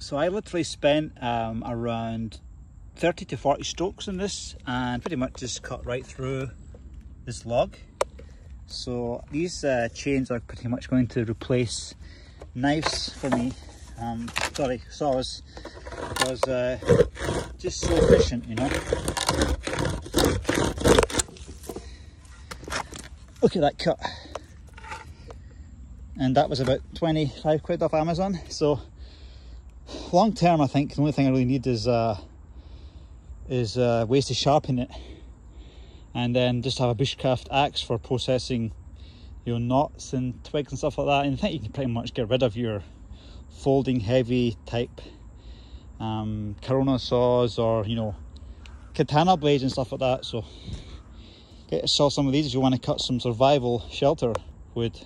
So I literally spent um, around 30 to 40 strokes on this and pretty much just cut right through this log. So these uh, chains are pretty much going to replace knives for me. Um, sorry, saws, because uh, just so efficient, you know. Look at that cut. And that was about 25 quid off Amazon. So long term, I think the only thing I really need is uh, is uh, ways to sharpen it, and then just have a bushcraft axe for processing, your knots and twigs and stuff like that. And I think you can pretty much get rid of your folding heavy type um, Corona saws or you know katana blades and stuff like that. So get yourself some of these if you want to cut some survival shelter wood.